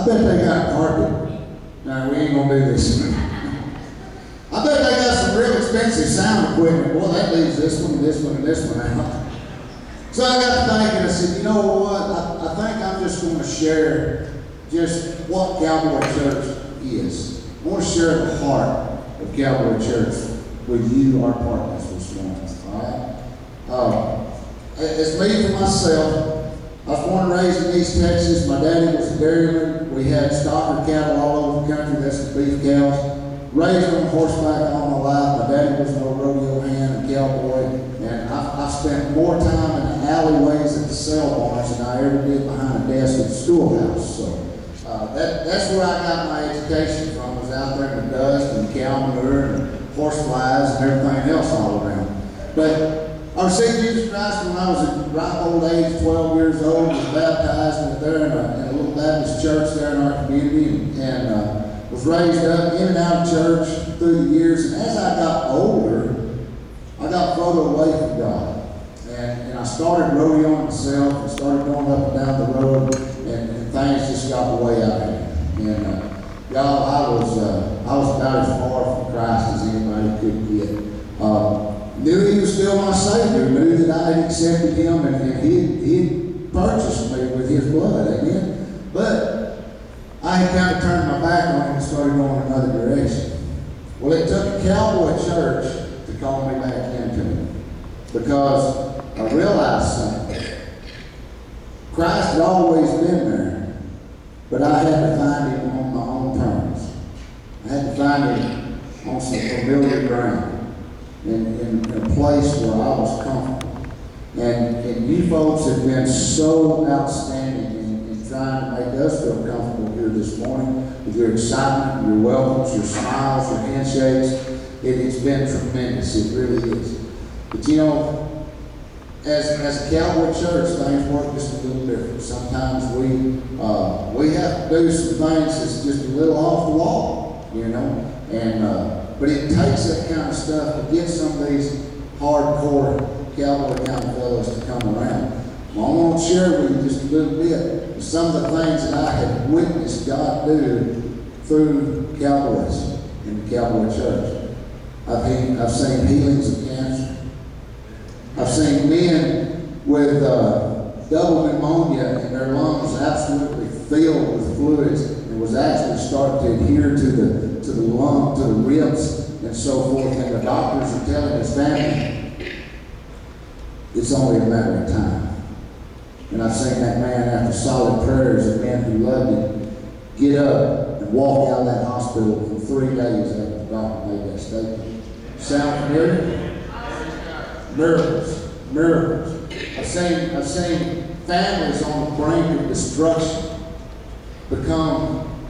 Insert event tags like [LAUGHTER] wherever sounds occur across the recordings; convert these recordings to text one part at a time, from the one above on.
I bet they got carpet. No, we ain't gonna do this. I bet they got some real expensive sound equipment. Boy, that leaves this one, this one, and this one out. So I got to thinking, I said, you know what? I, I think I'm just going to share just what Cowboy Church is. I want to share the heart of Cowboy Church with you, our partners this morning. All right? Uh, it's me for myself. I was born and raised in East Texas. My daddy was a dairyman. We had stocker cattle all over the country. That's the beef cows. Raised on horseback all my life. My daddy was no rodeo hand and cowboy. And I, I spent more time in the alleyways at the sale barns than I ever did behind a desk at the schoolhouse. So uh, that, that's where I got my education from, was out there in the dust and cow manure and horse flies and everything else all around. But I received Jesus Christ when I was at ripe old age, 12 years old, was baptized there in a, in a Baptist church there in our community and, and uh, was raised up in and out of church through the years. And as I got older, I got further away from God. And, and I started rodeoing myself and started going up and down the road, and, and things just got way out of me. And uh, y'all, I was uh, I was about as far from Christ as anybody could get. Uh, knew He was still my Savior. Knew that I had accepted Him, and, and He He purchased me with His blood. Amen. But I had kind of turned my back on Him and started going another direction. Well, it took a cowboy church to call me back into it because I realized something. Christ had always been there, but I had to find him on my own terms. I had to find him on some familiar ground, in, in, in a place where I was comfortable. And, and you folks have been so outstanding in, in trying to us feel comfortable here this morning with your excitement, your welcomes, your smiles, your handshakes. It, it's been tremendous. It really is. But you know, as, as a Cowboy church, things work just a little different. Sometimes we uh, we have to do some things that's just a little off the wall, you know. And uh, but it takes that kind of stuff to get some of these hardcore cowboy kind of fellows to come around. Well, I want to share with you just a little bit some of the things that I have witnessed God do through cowboys in the cowboy church. I've, seen, I've seen healings of cancer. I've seen men with uh, double pneumonia and their lungs absolutely filled with fluids and was actually starting to adhere to the to the lung, to the ribs, and so forth. And the doctors are telling his family it's only a matter of time. And I've seen that man, after solid prayers of men who loved him, get up and walk out of that hospital for three days after the doctor made that statement. Sound familiar? Miracles. Miracles. I've seen, I've seen families on the brink of destruction become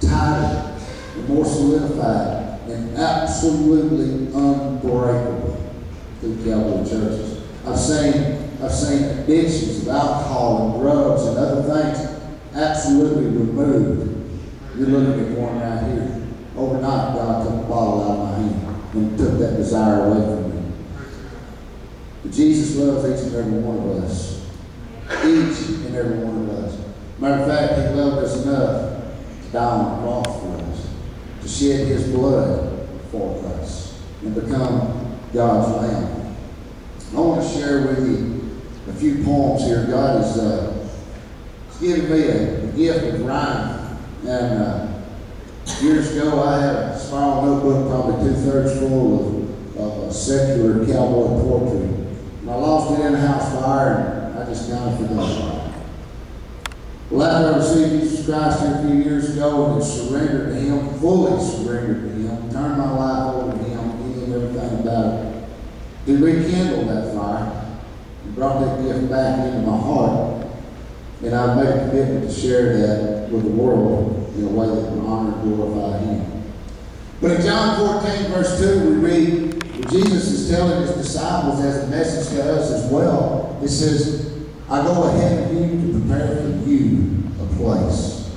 tighter and more solidified and absolutely unbreakable through Calvary churches. I've seen I've seen addictions of alcohol and drugs and other things absolutely removed. You're looking at one right here. Overnight, God took the bottle out of my hand and took that desire away from me. But Jesus loves each and every one of us. Each and every one of us. Matter of fact, He loved us enough to die on the cross for us, to shed His blood for us, and become God's Lamb. I want to share with you a few poems here. God has uh, given me a, a, gift of rhyme. And uh, years ago, I had a small notebook, probably two thirds full of, of secular cowboy poetry. And I lost it in a house fire, and I just kind of forgot. Well, after I received Jesus Christ here a few years ago and surrendered to Him, fully surrendered to Him, turned my life over to Him, any and everything about it, to rekindle that fire brought that gift back into my heart. And I've made a commitment to share that with the world in a way that will honor and glorify Him. But in John 14, verse 2, we read Jesus is telling His disciples as a message to us as well. It says, I go ahead of you to prepare for you a place.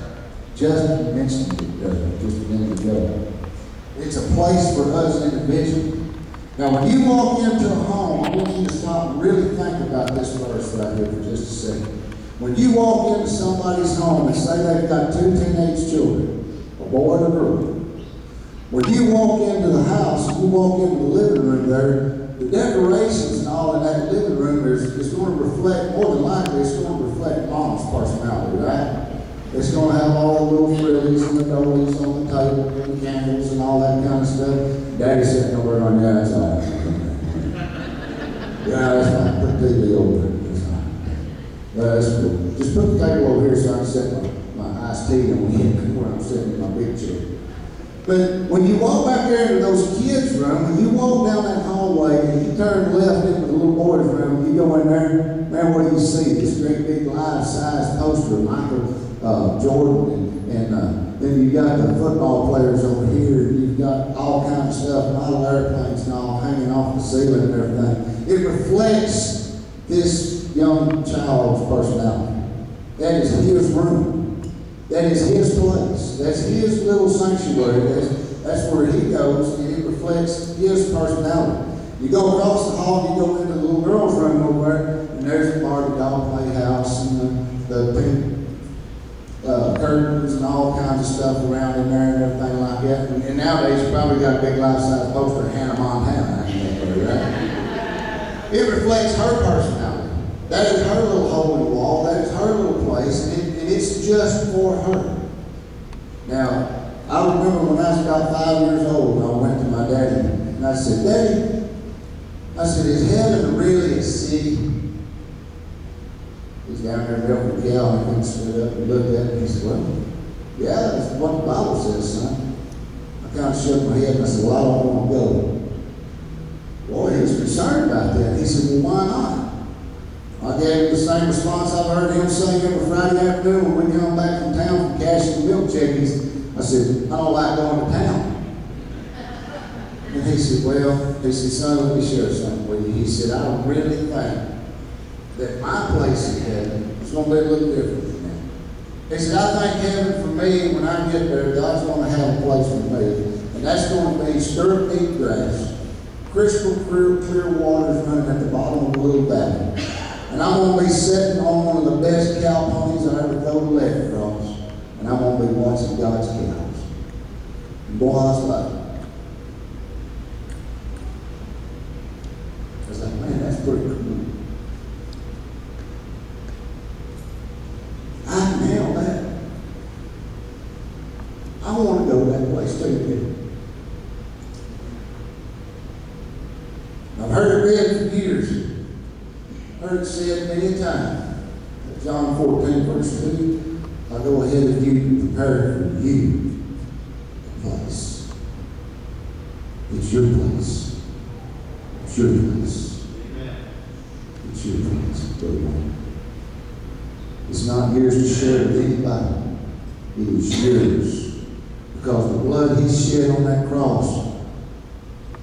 Just mentioned it uh, just a minute ago. It's a place for us individually. Now, when you walk into a home, I want you to stop and really think about this verse right here for just a second. When you walk into somebody's home and say they've got two teenage children, a boy and a girl, when you walk into the house, you walk into the living room there, the decorations and all in that living room is, is going to reflect, more than likely, it's going to reflect mom's personality, right? It's going to have all the little frillies and the dollies on the table and the candles and all that kind of stuff. Daddy sitting over on the outside. yeah, that's fine. Put the TV over. That's fine. Yeah, that's cool. Just put the table over here so I can set my, my iced tea on where I'm sitting in my big chair. But when you walk back there into those kids' room, when you walk down that hallway and you turn left into the little boys' room, you go in there, man, what do you see? This great big life-size poster of Michael uh, Jordan, and, and uh, then you got the football players over here, you've got all kinds of stuff, model airplanes and all hanging off the ceiling and everything. It reflects this young child's personality. That is his room. That is his place. That's his little sanctuary. That's, that's where he goes, and it reflects his personality. You go across the hall, you go into the little girl's room over there, and there's the Barbie doll playhouse and the, the pink uh, curtains and all kinds of stuff around in there and everything like that. And, and nowadays, you probably got a big life-size poster of Hannah Montana right? It reflects her personality. That is her little hole in the wall. That is her little place, and, it, and it's just for her. Now, I remember when I was about five years old, I went to my daddy, and I said, Daddy, I said, is heaven really a city? He's down there milking the cow, and he stood up and looked at me, and he said, Well, yeah, that's what the Bible says, son. I kind of shook my head, and I said, Well, I don't want to go. Boy, he was concerned about that. He said, Well, why not? I gave him the same response I've heard him say every Friday afternoon when we come back from town from cashing the milk checkies. I said, I don't like going to town. And he said, well, he said, son, let me share something with you. He said, I don't really think that my place in heaven is going to be a little different than that. He said, I think heaven for me, when I get there, God's going to have a place for me. And that's going to be stirred deep grass, crystal clear, clear waters running at the bottom of a little valley. And I'm going to be sitting on one of the best cow ponies I ever rode leg across. And I'm going to be watching God's cows. And boy, I was like, I was like, man, that's pretty cool. I nailed that. I want to go to that place too. I've heard it read for years heard it said many times John 14, verse 2, I go ahead of you to prepare for you a place. It's your place. It's your place. It's your place, Brother. It's not yours to share with anybody. It is yours. Because the blood he shed on that cross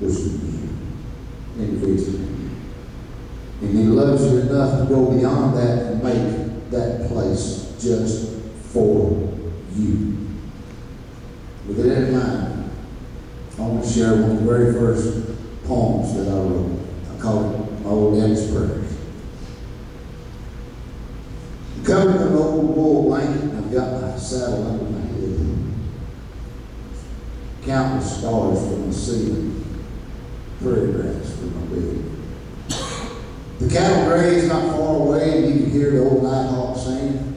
was for you individually. And he loves you enough to go beyond that and make that place just for you. With that in mind, I want to share one of the very first poems that I wrote. I call it My Old Daddy's Prayers. Covered in an old wool blanket, I've got my saddle under my head. Countless stars from the ceiling, prairie grass from my bed. The cattle graze not far away, and you can hear the old nighthawk sing.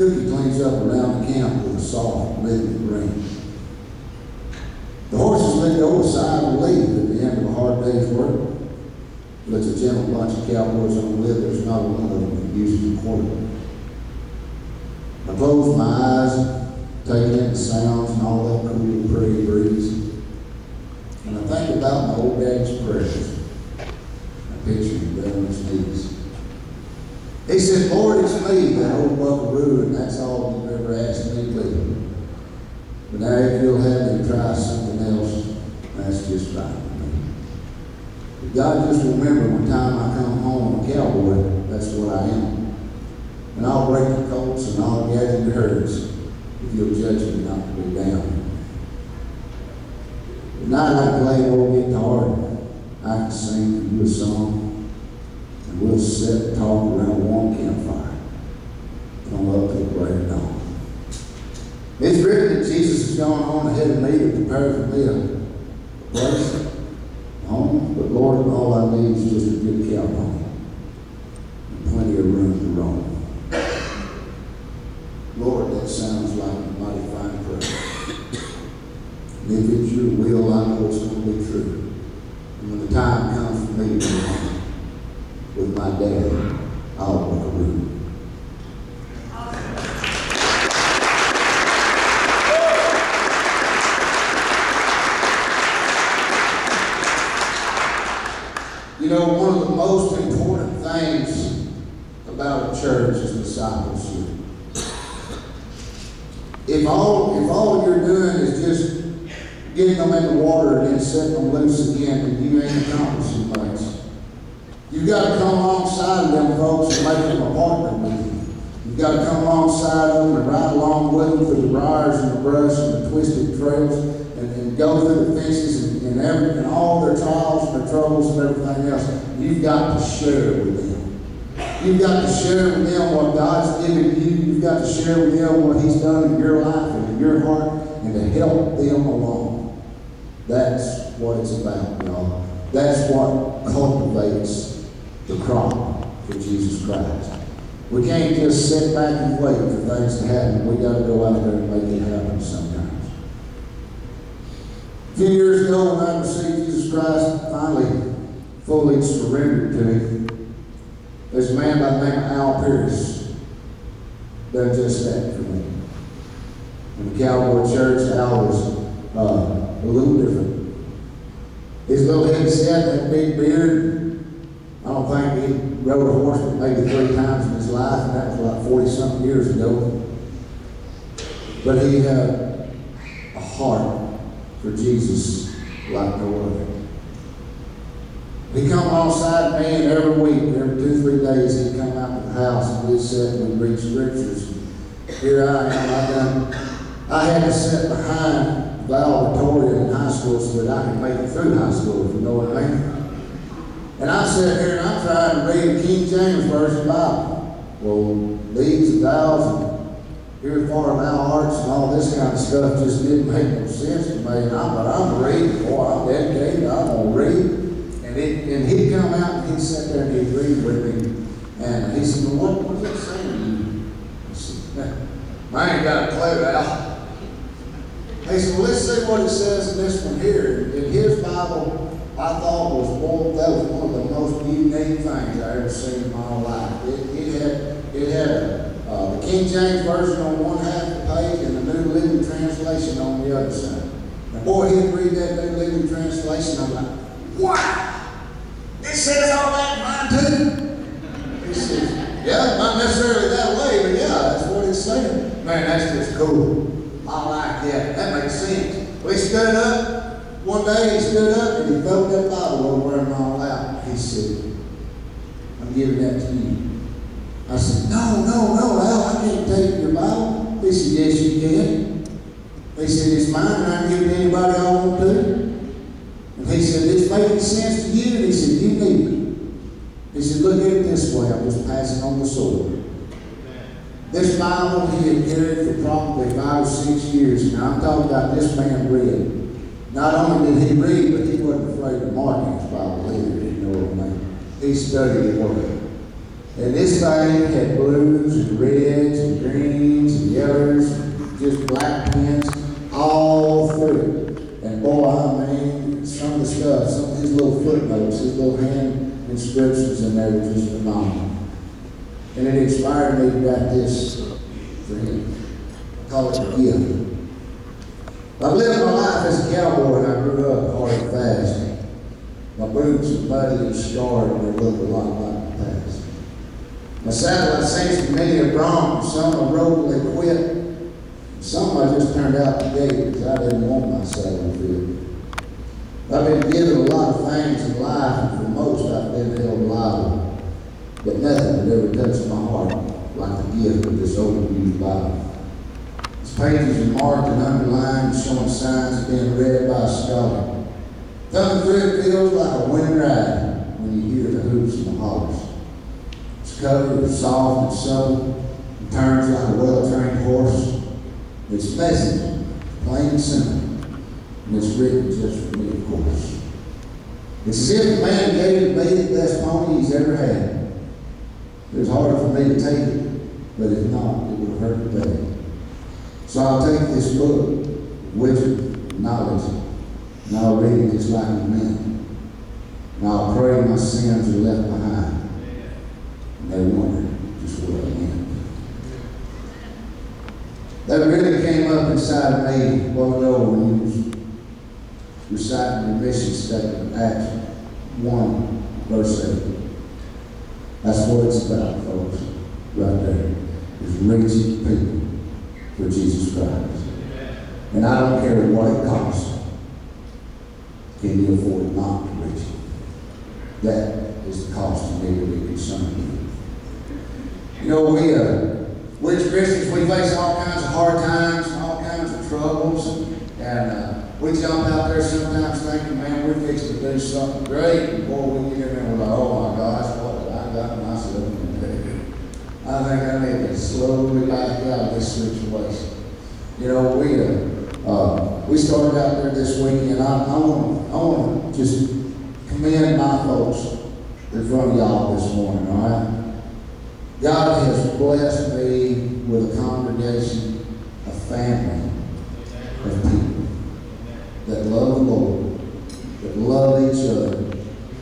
Cookie cleans up around the camp with a soft rhythmic ring. The horses let go a sigh of relief at the end of a hard day's work. But it's a gentle bunch of cowboys on the live. There's not one of them who uses a quarter. I close my eyes, taking in the sounds and all that cool prairie breeze. And I think about my old dad's prayers. I picture him down on his knees. He said, Lord, it's me, that old buckaroo, and that's all you've ever asked me to do. But now if you'll have me try something else, that's just fine with me. But God, just remember one time I come home a cowboy, that's what I am. And I'll break the colts and I'll gather the herds if you'll judge me not to be down. Tonight I can play old guitar. I can sing you a song. We'll sit and talk around a warm campfire. Come up to the break of dawn. It's written that Jesus has gone on ahead of me to prepare for me a place, home. But Lord, all I need is just a good cow pony and plenty of room to roam. Lord, that sounds like a mighty fine prayer. And if it's your will, I know it's going to be true. And when the time comes for me to a room. You know, one of the most important things about a church is discipleship. If all, if all you're doing is just getting them in the water and then setting them loose again, then you ain't accomplishing much. You've got to come alongside of them folks and make them a partner with you. You've got to come alongside them and ride along with them through the briars and the brush and the twisted trails and, and go through the fences and, and, every, and all their trials and their troubles and everything else. You've got to share with them. You've got to share with them what God's given you. You've got to share with them what He's done in your life and in your heart and to help them along. That's what it's about, y'all. That's what cultivates the crop Jesus Christ. We can't just sit back and wait for things to happen. We got to go out there and make it happen sometimes. A few years ago, when I received Jesus Christ, finally fully surrendered to Him, there's a man by the name of Al Pierce done just that for me. In the Cowboy Church, Al was uh, a little different. His little head set, that big beard. I think he rode a horse maybe three times in his life, and that was like 40 something years ago. But he had a heart for Jesus like no other. He come alongside me, and every week, every two, three days, he'd come out to the house and we'd sit and we'd read scriptures. Here I am, I done, I had to sit behind valedictorian in high school so that I could make it through high school, if you know what I mean. And I sit here and I'm trying to read the King James Version Bible. Well, these and thous and here far thou arts and all this kind of stuff just didn't make no sense to me. And I, but I'm reading, boy, I'm dedicated, I'm gonna read. And, it, and he'd come out and he'd sit there and he'd read with me. And he said, well, what, what's that saying? I said, [LAUGHS] I ain't got a clue, Al. He said, well, let's see what it says in this one here. In his Bible, I thought was, boy, that was unique things I ever seen in my life. It, it had, it had a, uh, the King James Version on one half of the page and the New Living Translation on the other side. And boy, he'd read that New Living Translation, I'm like, wow! It says all that in mine too. He says, yeah, not necessarily that way, but yeah, that's what it's saying. Man, that's just cool. I like that. That makes sense. Well, he stood up. One day he stood up and he felt that Bible over and all out. He said, Giving that to you. I said, no, no, no, Al, I can't take your Bible. He said, yes, you can. They said, it's mine and I can give it to anybody I want to. And he said, this making sense to you? And he said, you need it. He said, look at it this way. I'm just passing on the sword. This Bible he had carried for probably five or six years. Now I'm talking about this man read. Not only did he read, but he wasn't afraid of marking his Bible either. You know what I mean? He studied the Word. And this thing had blues and reds and greens and yellows, just black pens, all through it. And boy, I mean, some of the stuff, some of his little footnotes, his little hand inscriptions in there were just phenomenal. And it inspired me to write this for him. I call it a gift. I've lived my life as a cowboy and I grew up hard and fast. My boots are muddy and scarred and they look a lot like the past. My I've seen from many a bronc, some I rode they quit. Some I just turned out to gate because I didn't want my saddle fit. I've been given a lot of things in life, and for most I've been held liable. But nothing had ever touched my heart like the gift of this old used Bible. Its pages are marked and underlined, showing signs of being read by a scholar. Through it feels like a wind ride when you hear the hoots and the hollers. Its cover is soft and supple, and turns like a well-trained horse. Its message, plain and simple, and it's written just for me, of course. It's as if the man gave me the best pony he's ever had. It was hard for me to take it, but if not, it would have hurt the day. So I'll take this book, wisdom, knowledge, and I'll just like a man. And I'll pray my sins are left behind. And they wonder just where I am. That really came up inside of me while ago when you was reciting the mission statement, Acts 1, verse 8. That's what it's about, folks, right there. Is reaching people for Jesus Christ. And I don't care what it costs. Can you afford not to reach him? That is the cost to me to be. You know, we, uh, we as Christians, we face all kinds of hard times, all kinds of troubles, and uh, we jump out there sometimes thinking, man, we're fixing to do something great, and boy, we get in there and we're like, oh my gosh, what did I got myself in into? I think I need to slowly back out of this situation. You know, we uh, uh, we started out there this weekend. I, I want to just commend my folks in front of y'all this morning. All right, God has blessed me with a congregation, a family of people that love the Lord, that love each other,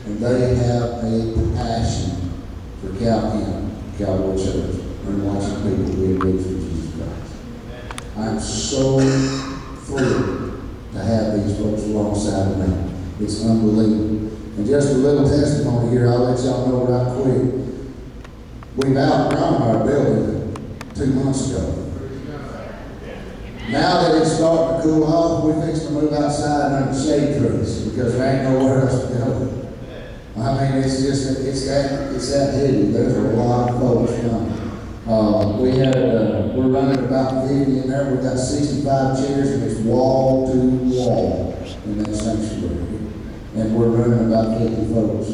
and they have a passion for Cow Camp. Cowboy Church and watching people be ready for Jesus Christ. I'm so to have these folks alongside of me. It's unbelievable. And just a little testimony here, I'll let y'all know right quick. We've outgrown our building two months ago. Now that it's starting to cool off, we're to move outside under shade trees because there ain't nowhere else to go. I mean, it's just, it's that, it's that heavy. There's a lot of folks coming. Uh, we had, uh, we're running about 50 in there. We've got 65 chairs and it's wall to wall in that sanctuary. And we're running about 50 folks.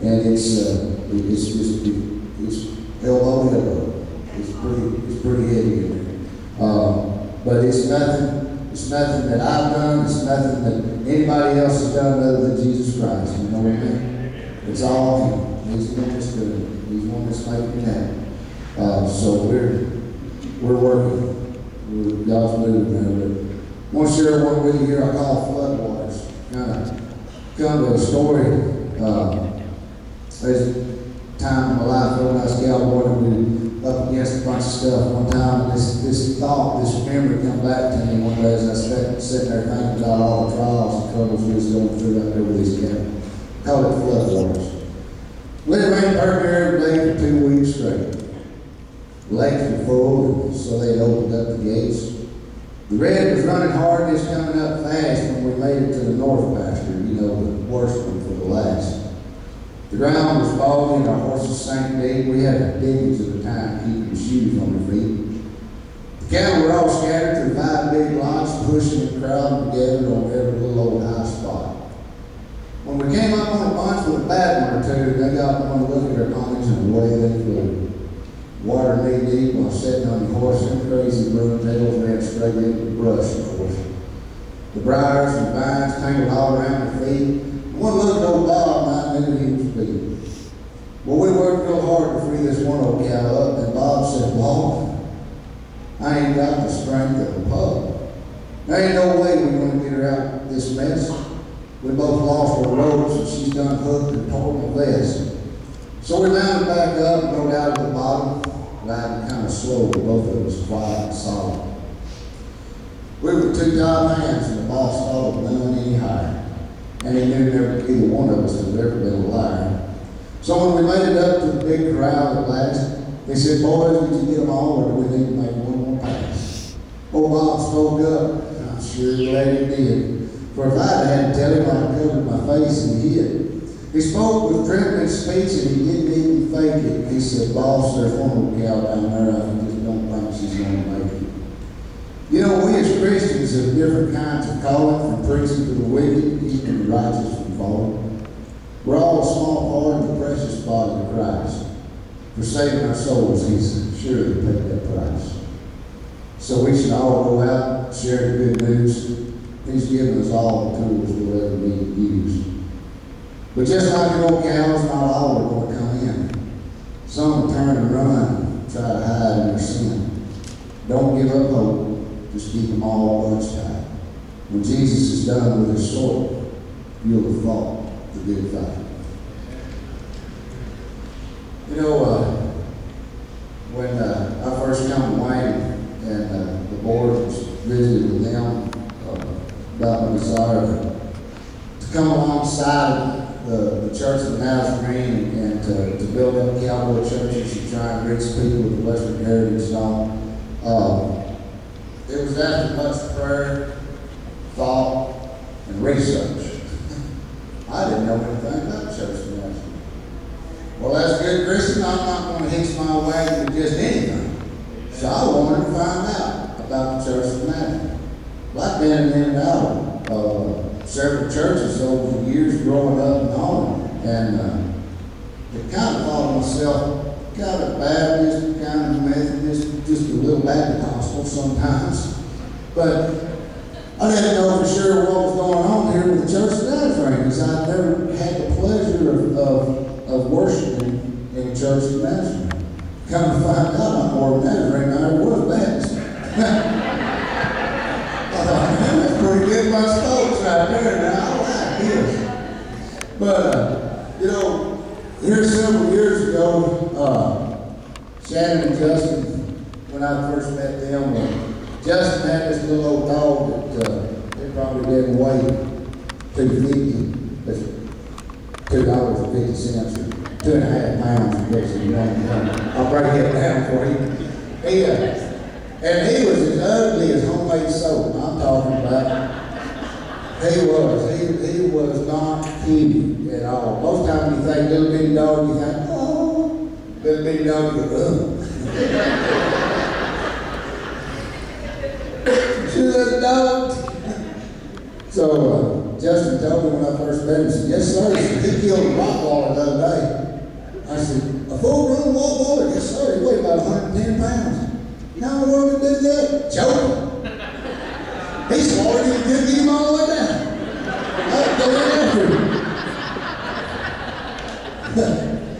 And it's, uh, it's just, it's elbow to elbow. It's pretty, it's pretty heavy in there. Uh, but it's nothing, it's nothing that I've done. It's nothing that anybody else has done other than Jesus Christ. You know what I mean? It's all Him. He's the one that's it. He's the one that's making it happen. Uh, so we're we're working. We're, God's moving there. But I want to share one with you here I call floodwaters. Kind of come to a story. Uh, there's a time in my life when I was cowboy and we up against a bunch of stuff one time. And this, this thought, this memory come back to me one day as I sat sitting there thinking about all the trials and troubles we was going through out there with these cattle. Called it flood waters. Let it rain perfect every day for two weeks straight. The lakes were full, so they opened up the gates. The red was running hard, just coming up fast when we made it to the north pasture, you know, the worst one for the last. The ground was boggy and our horses sank deep. We had diggies at the time, keeping shoes on their feet. The cattle were all scattered through five big lots, pushing and crowding together on every little old high spot. When we came up on a bunch with a bad one or two, they got one look at their ponies and away they flew. Water knee deep while sitting on the horse, and crazy broomtails ran straight into the brush, of course. The briars and vines tangled all around their feet. One at old Bob, I knew he was beat. Well, we worked real hard to free this one old cow up, and Bob said, Bob, I ain't got the strength of a pup. There ain't no way we're going to get her out of this mess. We both lost our ropes, and she's done hooked and torn my vest. So we mounted back up and rode out to the bottom, riding kind of slow, but both of us quiet and solid. We were two top hands, and the boss thought of none any higher. And he knew never either one of us had ever been a liar. So when we made it up to the big crowd at last, they said, boys, did you get them all, or do we need to make one more pass? Old Bob spoke up, and I'm sure glad he did. For if I'd had to tell him, I'd covered my face and hid. He spoke with trembling speech and he didn't even fake it. He said, Boss, there's one little cow down there. I just don't think she's going to make it. You know, we as Christians have different kinds of calling from preaching to the wicked, keeping the righteous from falling. We're all a small part of the precious body of Christ. For saving our souls, He's sure to pay that price. So we should all go out, share the good news. He's given us all the tools we'll ever need to use. But just like the old cows, not all are going to come in. Some will turn and run, try to hide in their sin. Don't give up hope. Just keep them all bunched tight. When Jesus is done with his sword, you'll have fought the good fight. You know, uh, when uh, I first come to Wayne and uh, the board was visited with them uh, about my desire to come alongside the, the Church of Nazarene and to, to build up cowboy churches and try and reach people with the Western Heritage Zone. Uh, it was after much prayer, thought, and research. [LAUGHS] I didn't know anything about Church of Nazarene. Well, as a good Christian, I'm not going to hitch my wagon to just anything. So I wanted to find out about the Church of Nazarene. I've been in and out of uh, several churches over the years growing up and on, and uh, I kind of thought to myself, kind of Baptist, kind of Methodist, just a little Pentecostal sometimes. But I didn't know for sure what was going on here with the Church of Nazarene because I'd never had the pleasure of, of, of worshiping in the Church of Nazarene. Come to find out, I'm more than I was Baptist. [LAUGHS] Of folks right there. Now. But, uh, you know, here several years ago, uh, Shannon and Justin, when I first met them, uh, Justin had this little old dog that uh, probably didn't weigh two fifty, that's two dollars and fifty cents, or two and a half pounds, I guess you know. I'll break it down for you. He, uh, and he was as ugly as homemade soap. I'm talking about. He was. He, was not cute at all. Most times you think little bitty dog, you think, oh, little bitty dog, you go, ugh. [LAUGHS] she was a dog. So uh, Justin told me when I first met him, said, yes, sir. He said, he killed a rock Rottweiler the other day. I said, a full-grown rock Rottweiler? Yes, sir. He weighed about 110 pounds. You know how the world did that? Joking. He slaughtered him and didn't get him all the way down. I go in after him.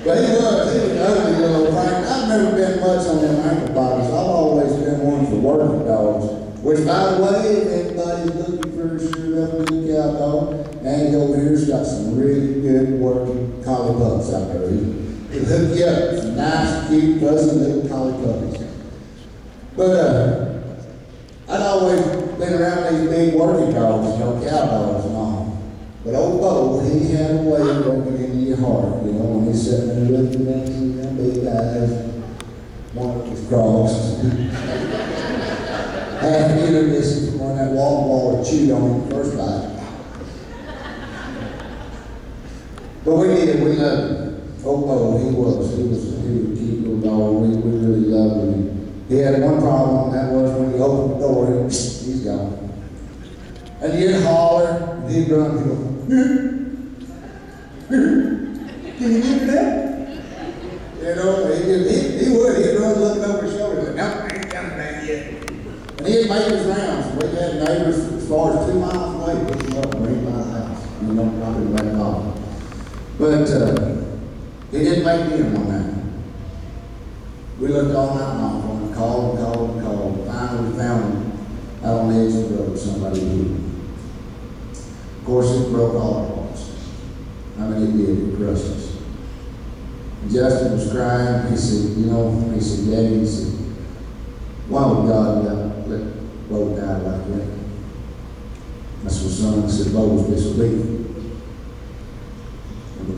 but he was, he was ugly little Frank. I've never been much on them ankle bodies. I've always been one for working dogs. Which, by the way, if anybody's looking for a sure enough good cow dog, and Andy over here's got some really good working collie pups out there. He'll hook you up some nice, cute, fuzzy little collie puppies. But uh, I'd always been around these big working dogs, you know, cow dogs and all. But old Bo, he had a way of breaking into your heart, you know, when he's sitting there looking at you, them big eyes, one of his crossed. Half a meter distance from where that wall ball chewed on him first bite. But we did, we loved him. Oh, Bo, he was, he was, he was a cute dog, we, we really loved him. He had one problem, and that was when he opened the door, he, he's gone. And he'd holler, and he'd run, he'd go, can you hear that? You know, he, he, he would, he'd run looking over his shoulder, like, no, I ain't coming back yet. And he'd make his rounds, we had neighbors as far as two miles away, picking up and bringing the house, you know, probably. But, uh, he didn't make me one night. We looked all night long for him, called and called and called. Finally, we found him out on the edge of the road, somebody knew. Of course, it broke all our hearts. I mean, it did, it crushed us. Justin was crying. He said, you know, he said, Daddy, he said, why would God let, let Bo die like that? That's what son said, Bo was disobedient.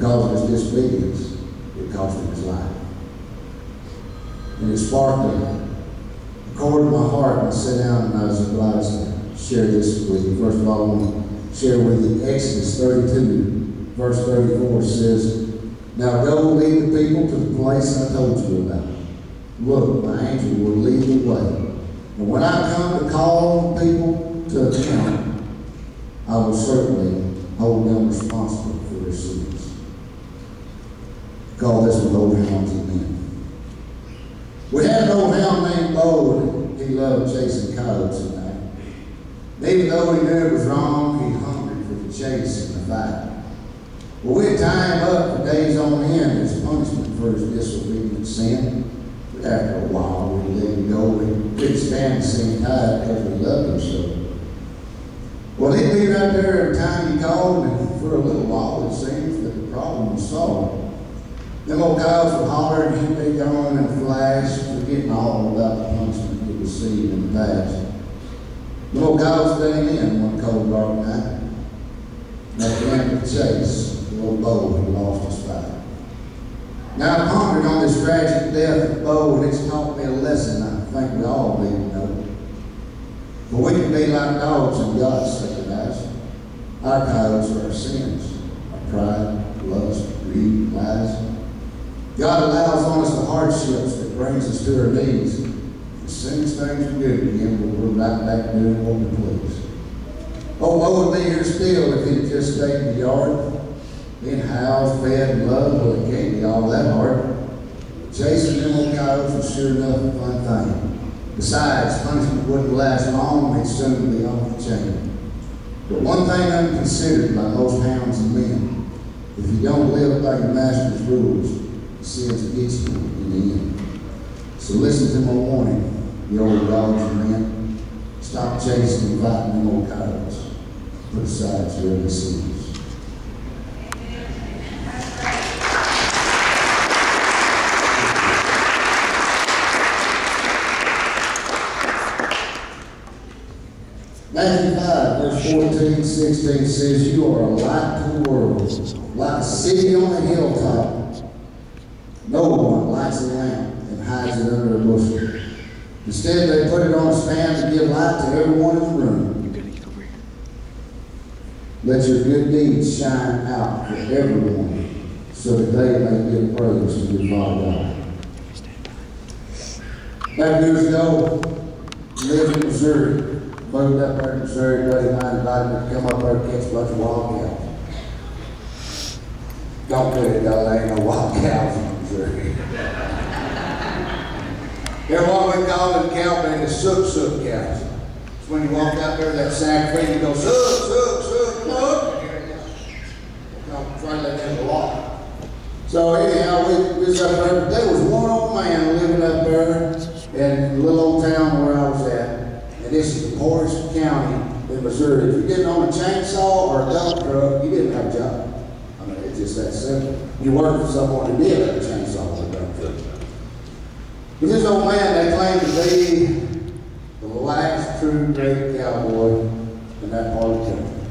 Because of his disobedience, it cost him his life. And it sparked a chord in my heart, and I sat down and I was obliged to share this with you. First of all, I want to share with you Exodus 32, verse 34 says, Now go lead the people to the place I told you about. Look, my angel will lead the way. And when I come to call people to account, I will certainly hold them responsible. Call this one old hounds and men. We had an old hound named Bo, he loved chasing coyotes at night. Even though he knew it was wrong, he hungered for the chase and the fight. Well, we'd tie him up for days on end as punishment for his disobedient sin. But after a while, we'd let him go. We couldn't stand see him tied because we loved him so. Well, he'd be right there every time he called, and for a little while it seems that the problem was solved. Them old cows would holler and he'd be gone and flash, forgetting all about the punishment he received in the past. The old cows staying in one cold dark night. And at the end of the chase, the old Bo had lost his fight. Now I pondered on this tragic death of Bo, and it's taught me a lesson I think we all need to know. For we can be like dogs in God's sacred eyes. Our coyotes are our sins, our pride, lust, greed, lies. God allows on us the hardships that brings us to our knees. As soon as things are good again, we're right back to doing what we please. Oh, oh Bo would be here still if he'd just stayed in the yard, being housed, fed, and loved. Well, it can't be all that hard. Chasing them old coyotes was sure enough a fun thing. Besides, punishment wouldn't last long, he'd soon be off the chain. But one thing unconsidered by most hounds and men, if you don't live by your master's rules, sins against you in the end. So listen to my warning, you old dogs and men. Stop chasing and fighting them old coyotes. Put aside your early sins. Matthew 5, verse 14, 16 says, You are a light to the world, like a city on a hilltop. Lights a lamp and hides it under a bushel. Instead, they put it on a stand to give light to everyone in the room. Let your good deeds shine out for everyone, so that they may give praise to your Father God. Back years ago, lived in Missouri. Moved up there in Missouri, buddy of mine invited me to come up there and catch a bunch of wild cows. Don't do it, though. There ain't no wild cows in Missouri. They're what we call them cow being the sook sook cows. It's when you walk out there, that sack feed, you go sook, sook, sook, sook. Trying to let them walk. So anyhow, we, was up there. There was one old man living up there in the little old town where I was at. And this is the poorest county in Missouri. If you're getting on a chainsaw or a dump truck, you just that simple. You work for someone who did have a chainsaw with a truck. But this old man, they claim to be the last true great cowboy in that part of town.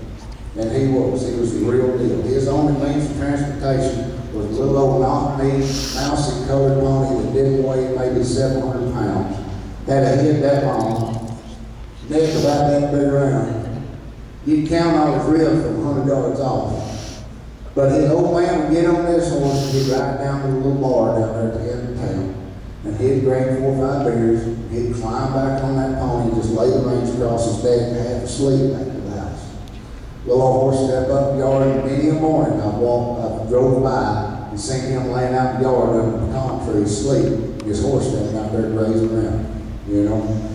And he was, he was the real deal. His only means of transportation was a little old knock-kneed, mousy colored pony that didn't weigh maybe seven hundred pounds. Had a head that long, neck about that big around. You'd count on his ribs from a hundred yards off. But his old man would get on this horse and he'd ride down to the little bar down there at the end of town. And he'd drink four or five beers, he'd climb back on that pony, just lay the reins across his back and half asleep back to the house. Little old horse step up the yard many a morning. I walked, I drove by and seen him laying out in the yard under the pecan tree asleep. His horse standing out there grazing around, you know.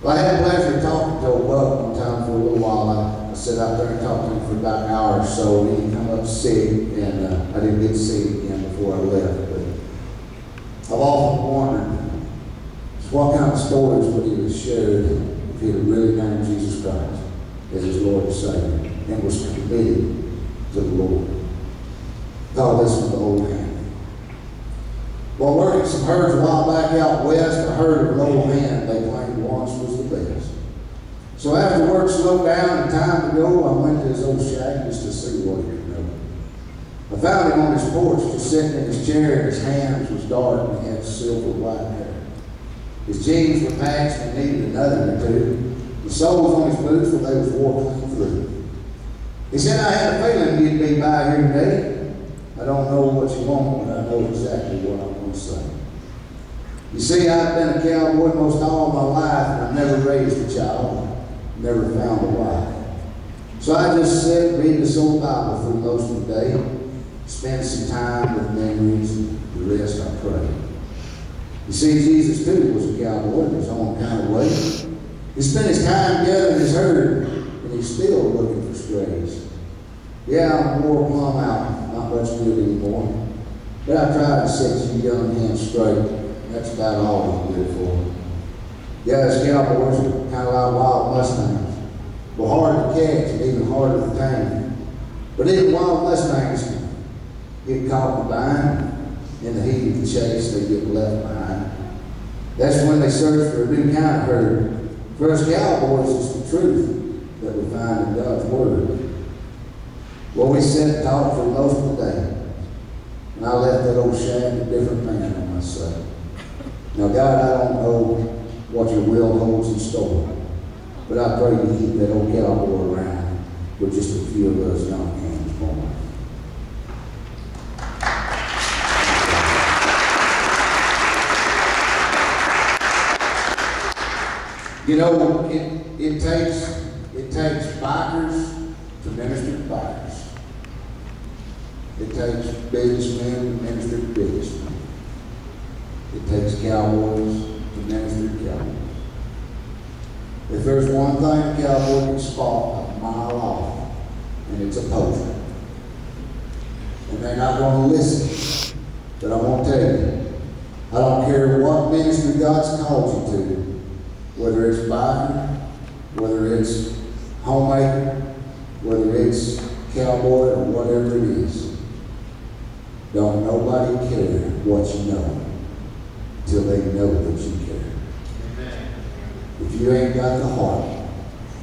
Well, I had the pleasure of talking to old Buck one time for a little while. I sat out there and talked to him for about an hour or so. And he come up sick, and uh, I didn't get to see him again before I left. But I've often wondered what kind of stories would he have shared if he had really known Jesus Christ as his Lord and Savior and was committed to the Lord. God, this was the old man. While working some herds a while back out west, a herd of an old man they claimed once was the best. So after work slowed down and time to go, I went to his old shack just to see what he could know. I found him on his porch, just sitting in his chair, his hands was dark and he had silver white hair. His jeans were patched and needed another or two. The soles on his boots, well, they was clean through. He said, I had a feeling you'd be by here today. I don't know what you want, but I know exactly what I'm going to say. You see, I've been a cowboy most all my life, and I've never raised a child, never found a wife. So I just sit, read this old Bible through most of the day, spend some time with memories, the rest I pray. You see, Jesus too was a cowboy in his own kind of way. He spent his time gathering his herd, and he's still looking for strays. Yeah, I'm more plumb out, not much good anymore. But I try to set you young men straight. That's about all I'm good for. Yeah, as cowboys kind of like wild mustangs. Well, hard to catch and even harder to tame. But even wild mustangs get caught bind. In the heat of the chase, they get left behind. That's when they search for a new kind of herd. Us cowboys, it's the truth that we find in God's Word. Well, we sat and talked for most of the day. And I left that old shack a different man on my side. Now, God, I don't know what your will holds in store, but I pray you keep that old cowboy around with just a few of those young hands going. You know, it, it takes it takes bikers to minister to bikers. It takes businessmen to minister to businessmen. It takes cowboys If there's one thing a cowboy can spot a mile off, and it's a poacher. And they're not going to listen. But I want to tell you, I don't care what ministry God's called you to, whether it's biker, whether it's homemaker, whether it's cowboy or whatever it is. Don't nobody care what you know till they know that you care. If you ain't got the heart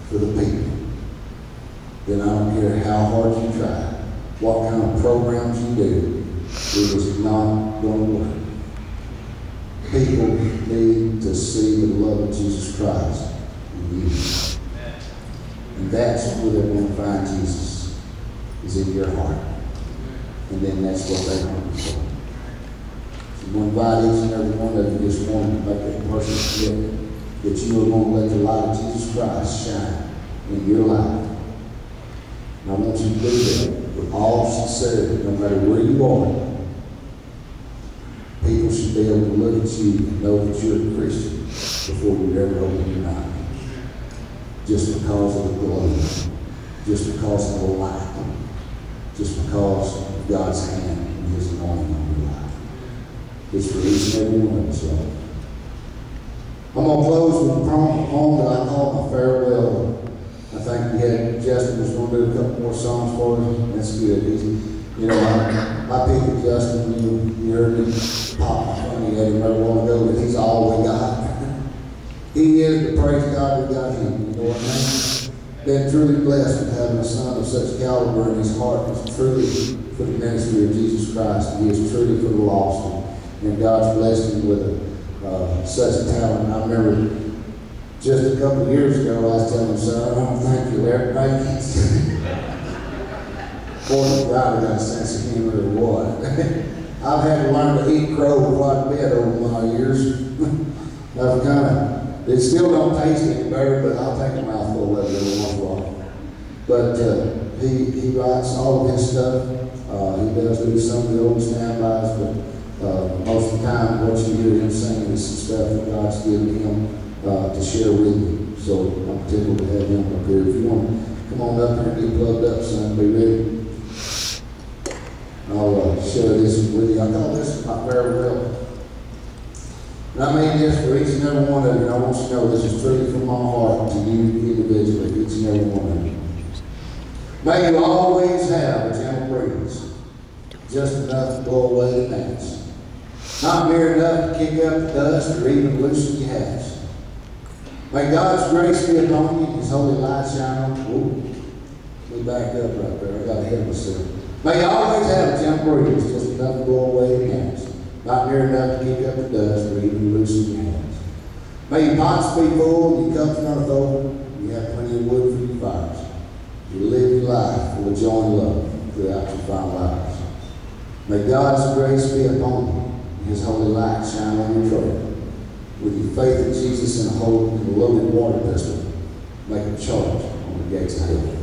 for the people, then I don't care how hard you try, what kind of programs you do, it is not going to work. People need to see the love of Jesus Christ in you. And that's where they're going to find Jesus, is in your heart. And then that's what they're going for. I'm invite each and every one of you this morning to make that personal commitment that you are going to let the light of Jesus Christ shine in your life. And I want you to do that with all sincerity, no matter where you are. People should be able to look at you and know that you're a Christian before you ever open your mouth. Just because of the glow, just because of the light, just because of God's hand and His anointing on your life. It's for each and every one of us, y'all. I'm going to close with a poem that I call my farewell. I think we had Justin was going to do a couple more songs for us. That's good. He's, You know, I, I with Justin, you, you heard me pop funny at him right a while ago, but he's all we got. [LAUGHS] he is, but praise God we got him, you know what I mean? Been truly blessed with having a son of such caliber, and his heart is truly for the ministry of Jesus Christ. He is truly for the lost, and, God's blessed me with uh, such a talent. I remember just a couple years ago, I was telling him, son, I don't think you'll ever make it. [LAUGHS] I got a sense of humor or what. [LAUGHS] I've had to learn to eat crow quite a bit over my years. [LAUGHS] I've kind of, it still don't taste any better, but I'll take a mouthful of it every once in a while. But uh, he, he writes all of his stuff. Uh, he does do some of the old standbys, but uh, most of the time, what you hear him singing is some stuff that God's given him uh, to share with you. So I'm tickled to have him up here. If you want to come on up here and get plugged up, son, be ready. I'll uh, share this with you. I call this is my farewell. And I mean this for each and every one of you. I want you to know this is truly from my heart to you individually, each and every one of you. May you always have a gentle breeze, just enough to blow away the gnats. Not near enough to kick up the dust or even loosen your hats. May God's grace be upon you, His holy light shine on you. Let me back up right there. I got ahead of myself. May you always have a gentle breeze, just enough to blow away the gnats. Not near enough to kick up the dust or even loosen your hands. May your pots be full, your cups runneth over. You have plenty of wood for your fires. You live your life full of joy and love throughout your final hours. May God's grace be upon you, His holy light shine on your trail. With your faith in Jesus and a holy a loaded water pistol, make a charge on the gates of hell.